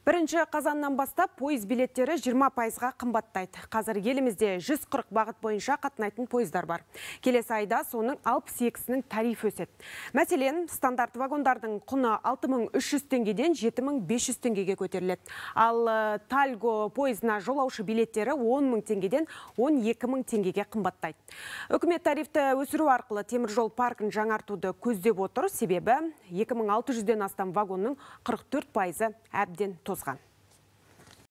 Бірінші қазаннан бастап пойыз билеттері 20 пайызға қымбаттайды. Қазір елімізде 140 бағыт бойынша қатынайтын пойыздар бар. Келесі айда соның 62-сінің тарифі өседі. Мәселен, стандарт вагондардың құны 6300 теңгеден 7500 теңгеге көтеріледі. Ал э, Тальго пойызына жолаушы билеттері 10 мың теңгеден 12 мың теңгеге қымбаттайды. Үкімет тарифті өсіру арқылы теміржол паркін жаңартуды көздеп отыр. Себебі 2600-ден астам вагонның 44 пайызы әбден تسخن